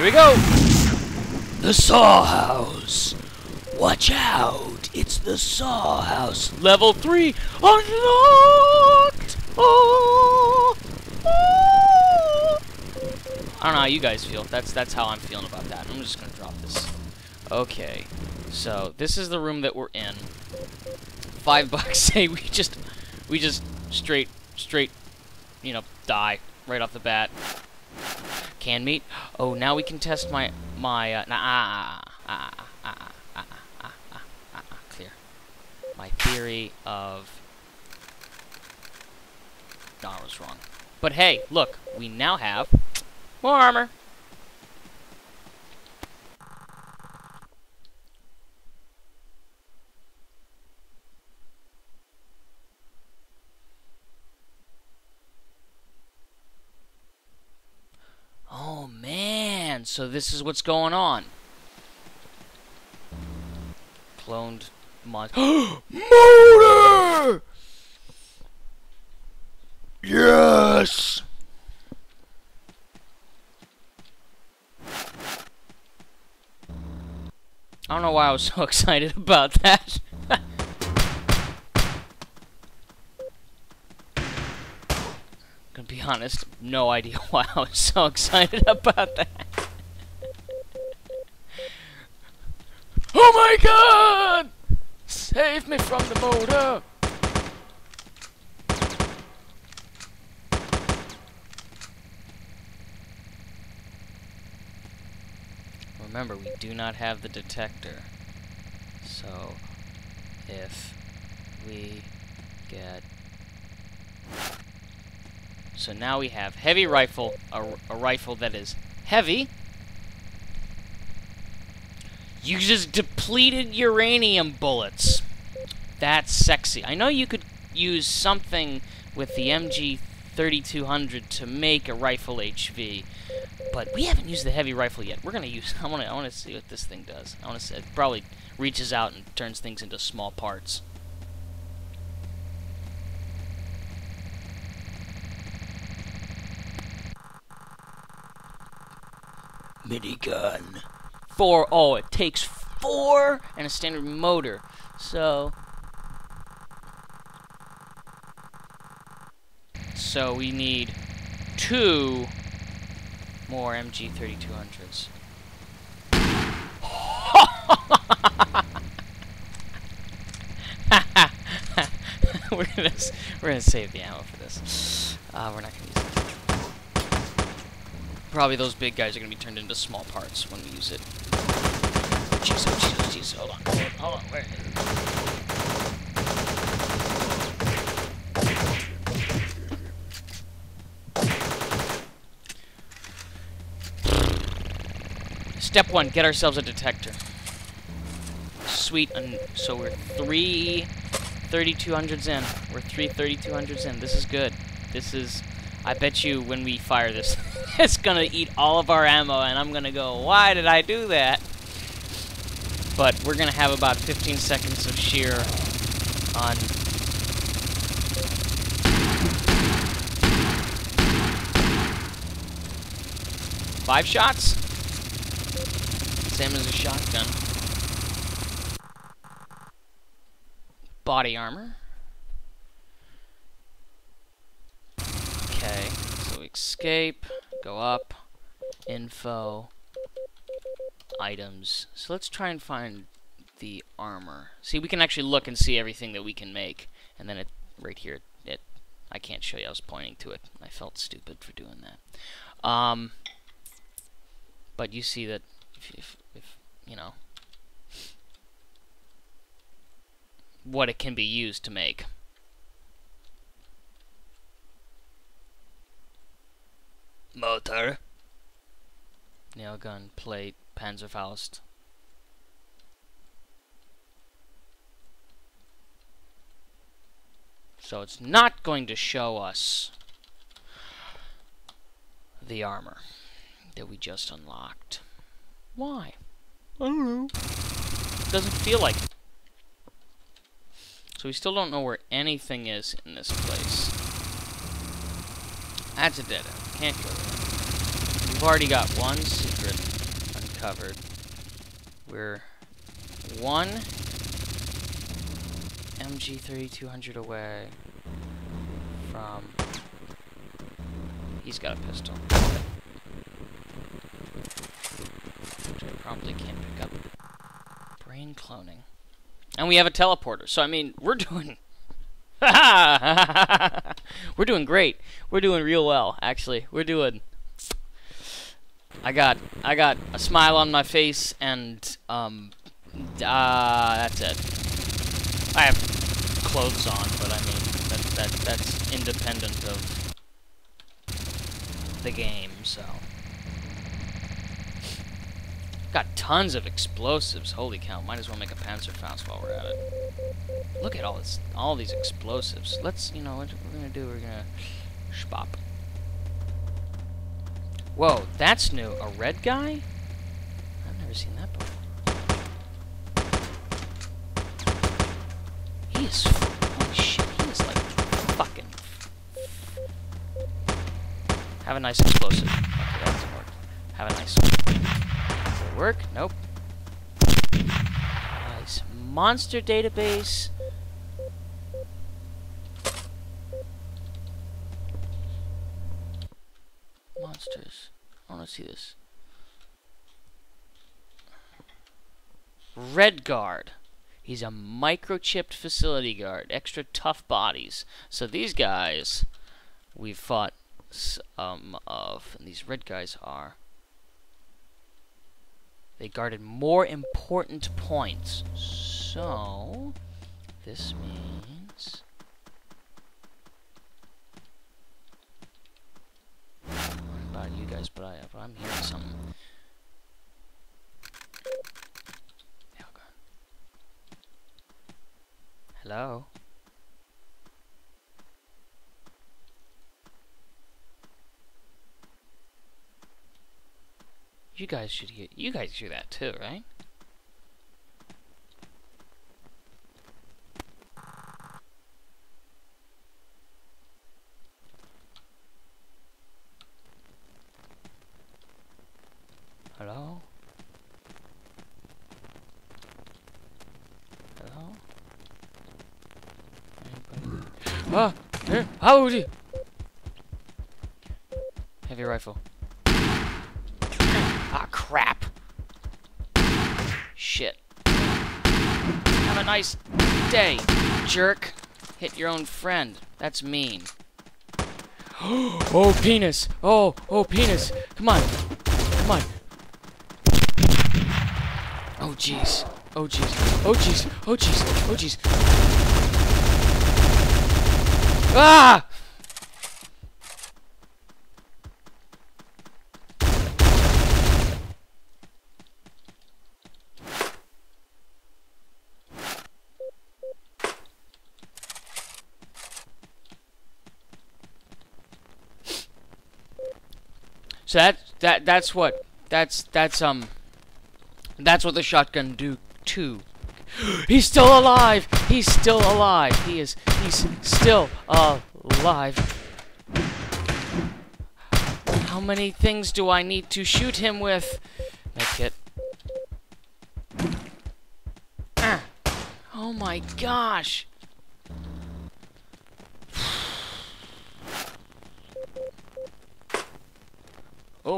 Here we go! The Saw House! Watch out! It's the Saw House! Level 3 unlocked! Oh! oh! I don't know how you guys feel. That's that's how I'm feeling about that. I'm just gonna drop this. Okay. So this is the room that we're in. Five bucks say we just we just straight straight you know, die right off the bat. Can meat. Oh, now we can test my my uh, nah, ah, ah, ah, ah, ah, ah, ah, ah, ah, clear. My theory of no, I was wrong. But hey, look, we now have more armor. Oh man, so this is what's going on. Cloned mod. Motor! Yes! I don't know why I was so excited about that. I'm gonna be honest, no idea why I was so excited about that. Oh my god! Save me from the motor! Remember, we do not have the detector. So, if we get... So now we have heavy rifle, a, a rifle that is heavy, uses depleted uranium bullets. That's sexy. I know you could use something with the MG 3200 to make a rifle HV, but we haven't used the heavy rifle yet. We're gonna use. I want to. I want to see what this thing does. I want to. It probably reaches out and turns things into small parts. Minigun. Four. Oh, it takes four and a standard motor. So. So we need two more MG 3200s. we're gonna we're gonna save the ammo for this. Uh, we're not gonna use. Probably those big guys are gonna be turned into small parts when we use it. Jeez, oh jeez, oh jeez, hold on, hold on, where? Step one, get ourselves a detector. Sweet, and so we're three 3200s in. We're three 3200s in. This is good. This is, I bet you when we fire this, it's gonna eat all of our ammo, and I'm gonna go, why did I do that? But we're gonna have about 15 seconds of sheer on Five shots? Same as a shotgun. Body armor. Okay, so escape, go up, info, items. So let's try and find the armor. See, we can actually look and see everything that we can make. And then it, right here, it, I can't show you, I was pointing to it. I felt stupid for doing that. Um, but you see that if, if, if you know, what it can be used to make. Motor. Nail gun, plate, Panzerfaust. So it's not going to show us the armor that we just unlocked. Why? I don't know. Doesn't feel like it. So we still don't know where anything is in this place. That's a dead end. Can't go there. We've already got one secret uncovered. We're one MG3200 away from... He's got a pistol. Which I probably can't pick up. Brain cloning. And we have a teleporter, so I mean, we're doing... we're doing great. We're doing real well, actually. We're doing... I got I got a smile on my face and um uh that's it. I have clothes on, but I mean that that that's independent of the game, so got tons of explosives. Holy cow! Might as well make a Panzerfaust while we're at it. Look at all this, all these explosives. Let's, you know, what we're gonna do? We're gonna shpop. Whoa, that's new. A red guy? I've never seen that before. He is... Holy shit, he is like fucking... Have a nice explosive. Okay, that doesn't work. Have a nice work? Nope. Nice. Monster database. monsters. I want to see this. Red Guard. He's a microchipped facility guard. Extra tough bodies. So these guys we've fought some um, of. And these red guys are. They guarded more important points. So this means about you guys, but I but I'm hearing something. Hello. You guys should hear. You guys hear that too, right? Hello? Hello? Anybody? Ah! Here! Howdy! Heavy rifle. Ah, crap! Shit. Have a nice day, jerk. Hit your own friend. That's mean. oh, penis! Oh, oh, penis! Come on! Come on! Oh jeez. Oh jeez. Oh jeez. Oh jeez. Oh jeez. Ah! So that that that's what that's that's um that's what the shotgun do too. He's still alive! He's still alive! He is he's still alive. How many things do I need to shoot him with? Make it. Ah. Oh my gosh!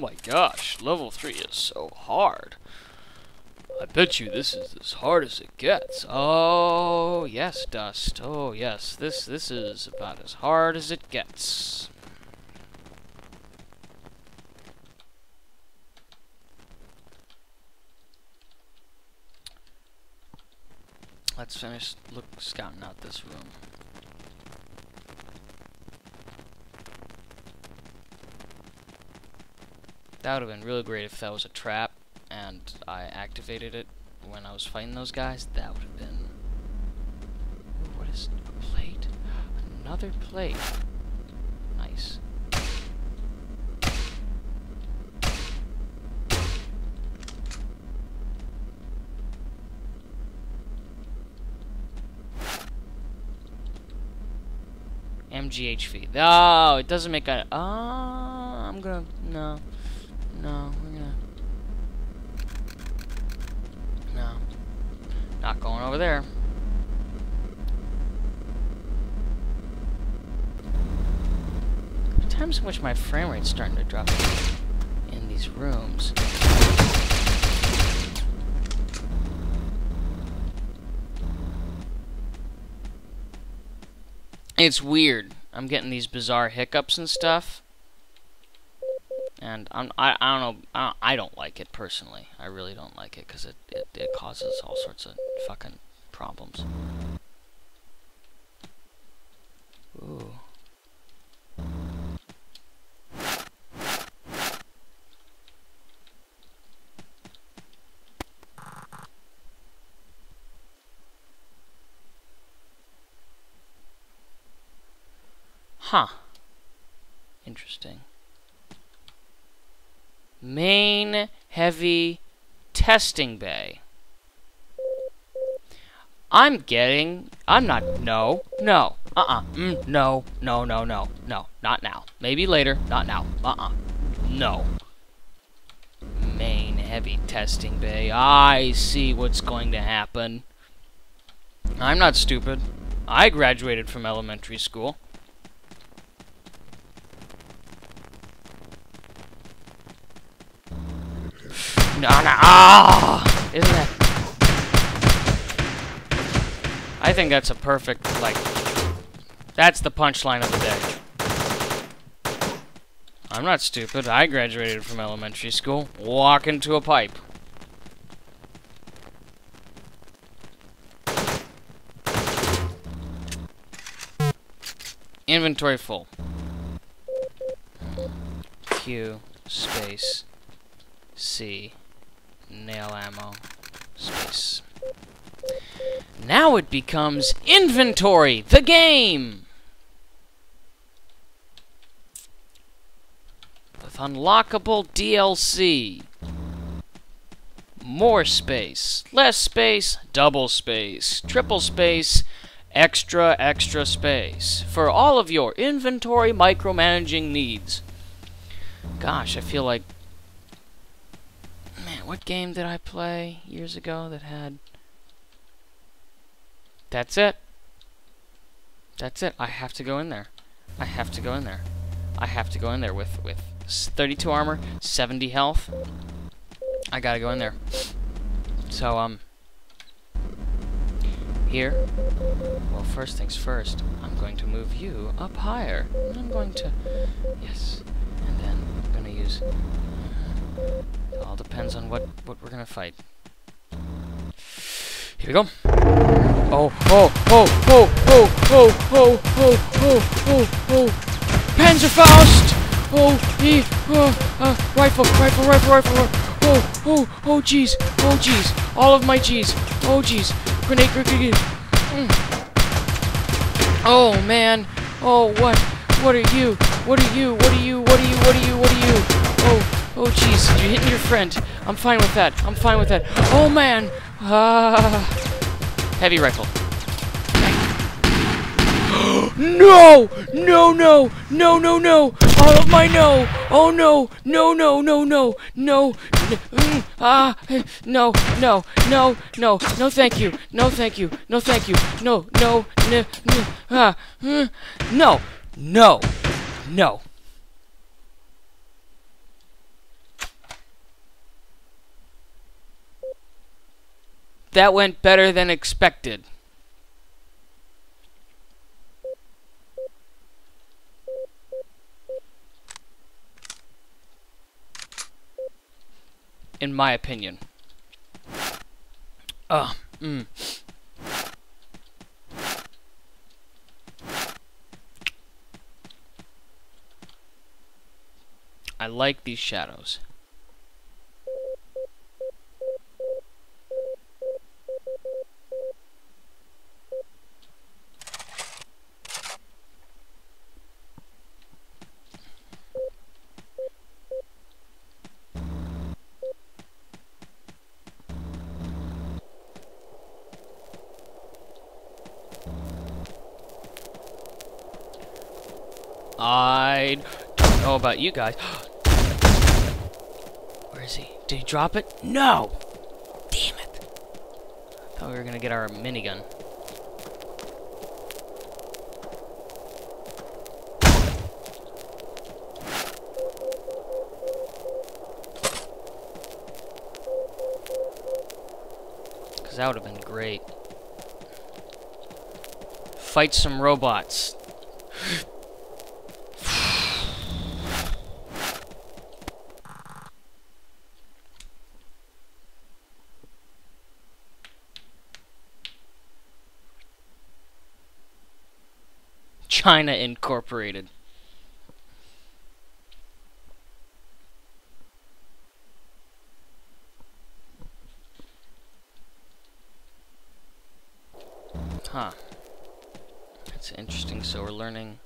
Oh my gosh, level 3 is so hard. I bet you this is as hard as it gets. Oh, yes, Duzt. Oh, yes. This this is about as hard as it gets. Let's finish look scouting out this room. That would have been really great if that was a trap and I activated it when I was fighting those guys, that would have been... What is a plate? Another plate. Nice. MGHV. Oh, it doesn't make a... Oh, I'm gonna... No. No, we're gonna... No. Not going over there. The times in which my frame rate's starting to drop in these rooms. It's weird. I'm getting these bizarre hiccups and stuff. And I'm, I, I don't know, I, don't, I don't like it personally. I really don't like it because it, it, it causes all sorts of fucking problems. Ooh. Huh. Interesting. Main heavy testing bay. I'm getting. I'm not. No. No. Uh uh. Mm, no. No. No. No. No. Not now. Maybe later. Not now. Uh uh. No. Main heavy testing bay. I see what's going to happen. I'm not stupid. I graduated from elementary school. No, no, ah! Isn't that... I think that's a perfect, like... That's the punchline of the day. I'm not stupid. I graduated from elementary school. Walk into a pipe. Inventory full. Q space C nail ammo, space. Now it becomes inventory, the game! With unlockable DLC. More space, less space, double space, triple space, extra, extra space. For all of your inventory micromanaging needs. Gosh, I feel like what game did I play years ago that had... That's it. That's it. I have to go in there. I have to go in there. I have to go in there with, with 32 armor, 70 health. I gotta go in there. So, um... Here. Well, first things first. I'm going to move you up higher. And I'm going to... Yes. And then I'm gonna use all depends on what, what we're gonna fight. Here we go. Oh, oh, oh, oh, oh, oh, oh, oh, oh, oh, oh. Panzerfaust! Oh, he, oh, uh, rifle, rifle, rifle, rifle, rifle. Oh, oh, oh, jeez, oh, jeez. All of my jeez. Oh, jeez. Grenade, grenade, grenade. Mm. Oh, man. Oh, what? What are you? What are you? What are you? What are you? What are you? What are you? Oh, Oh, jeez, you're hitting your friend. I'm fine with that. I'm fine with that. Oh, man! Ah. Heavy rifle. no! No, no! No, no, no! All of my no! Oh, no! No, no, no, no! No! Mm, ah! No, no, no, no, no, thank you! No, thank you! No, thank you! No, no, no, no, ah! Mm, no! No! No! That went better than expected. In my opinion. Ugh. Mm. I like these shadows. I don't know about you guys. Where is he? Did he drop it? No! Damn it. Thought we were gonna get our minigun. Because that would have been great. Fight some robots. China Incorporated. Huh. That's interesting. So we're learning.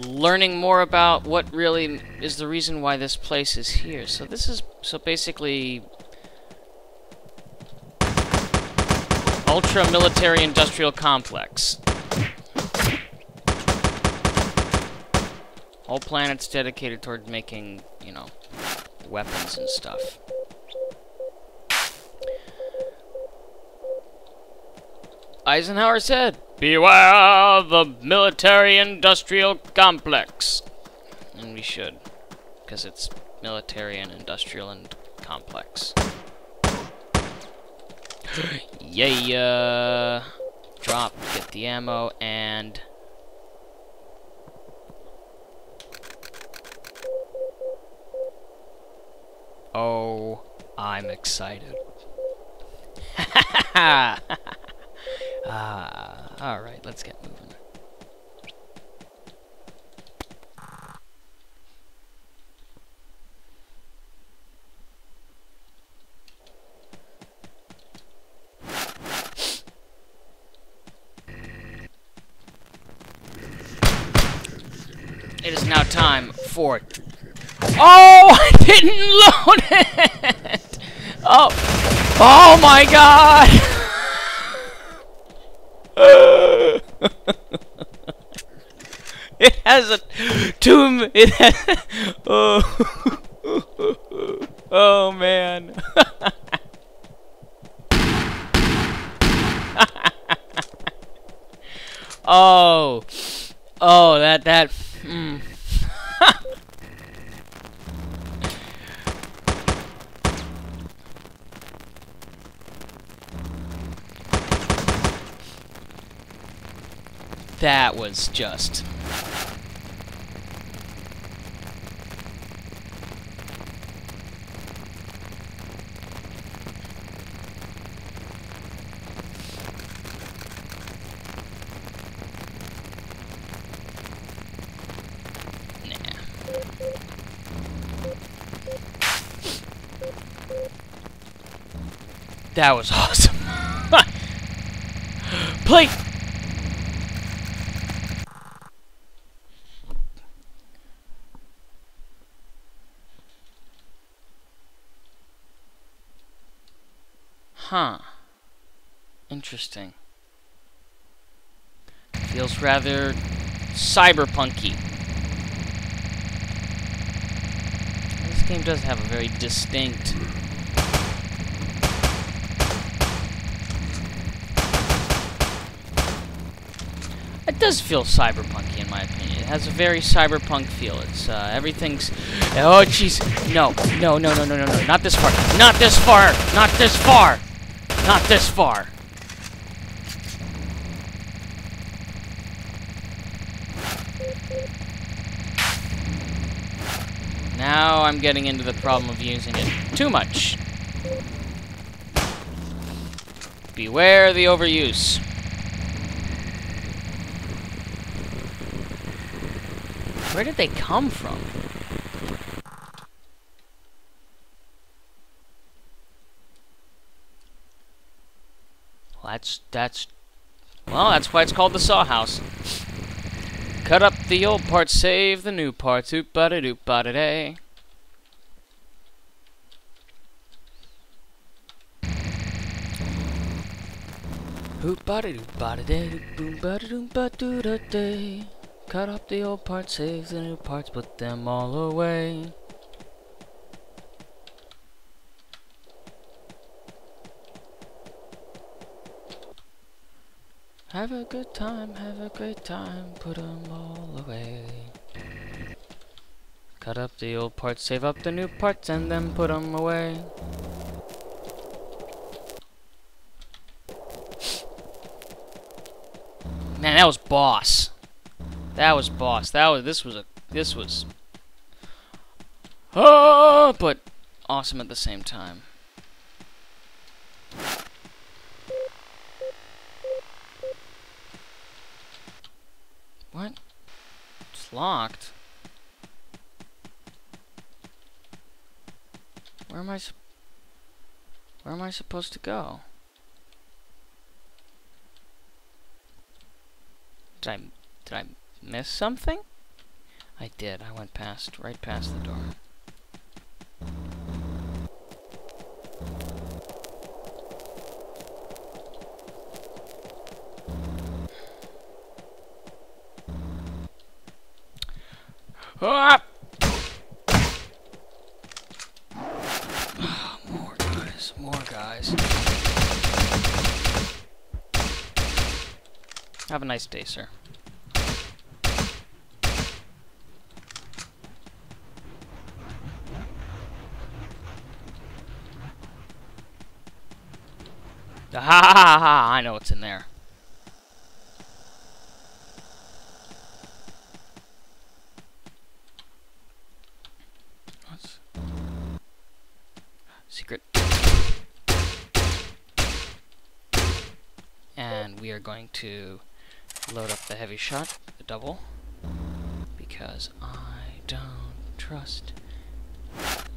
Learning more about what really is the reason why this place is here. So this is so basically ultra military industrial complex. Whole planet's dedicated toward making, you know, weapons and stuff. Eisenhower said, Beware of the military-industrial complex. And we should, because it's military and industrial and complex. Yeah, drop, get the ammo, and... Oh, I'm excited. ah, alright, let's get moving. It is now time for... Oh, I didn't load it! Oh, oh my god! it has a tomb. It has. Oh, man. oh, oh, that that. Mm. That was just... That was awesome. Play! interesting. Feels rather cyberpunky. This game does have a very distinct It does feel cyberpunky in my opinion. It has a very cyberpunk feel. It's uh, everything's. Oh jeez! No, no, no, no, no, no, no! Not this far! Not this far! Not this far! Not this far! Now I'm getting into the problem of using it too much. Beware the overuse. Where did they come from? that's, that's, well, that's why it's called the saw house. Cut up the old parts, save the new parts. Oop ba da doop ba da day. Oop ba da doop ba da day. Boom ba da doom ba doo da day. Cut up the old parts, save the new parts, put them all away. Have a good time, have a great time, put them all away. Cut up the old parts, save up the new parts, and then put them away. Man, that was boss. That was boss. That was this was a this was Oh, but awesome at the same time. What? It's locked. Where am I Where am I supposed to go? Did I did I miss something? I did. I went past right past the door. Ah! more guys, more guys. Have a nice day, sir. Ha ha ha ha! I know what's in there. What's secret? And we are going to load up the heavy shot, the double, because I don't trust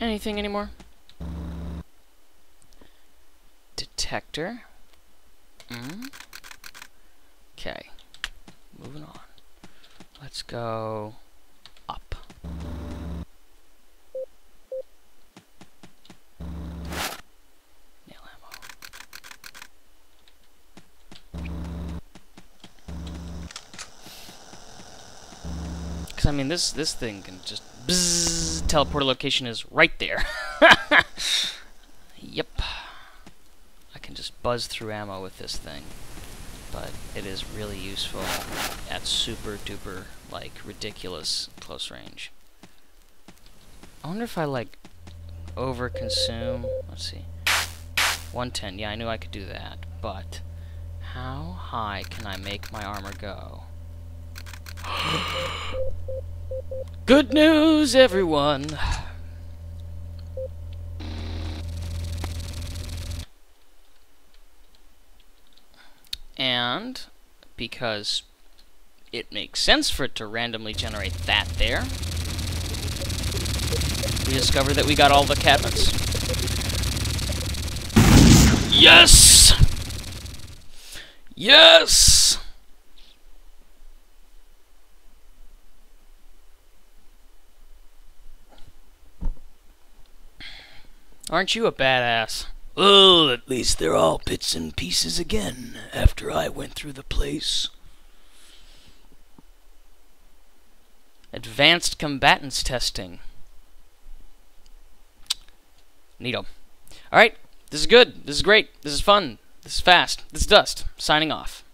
anything anymore. Detector. Mm. Okay. Moving on. Let's go up. Nail ammo. Cause I mean this this thing can just bzzz, teleport location is right there. yep. I can just buzz through ammo with this thing. But it is really useful at super duper like ridiculous close range. I wonder if I like over consume let's see. 110, yeah I knew I could do that, but how high can I make my armor go? Good news, everyone! And because it makes sense for it to randomly generate that there, we discover that we got all the cabinets. Yes! Yes! Aren't you a badass? Well, at least they're all bits and pieces again after I went through the place. Advanced combatants testing. Neato. Alright, this is good. This is great. This is fun. This is fast. This is Duzt. Signing off.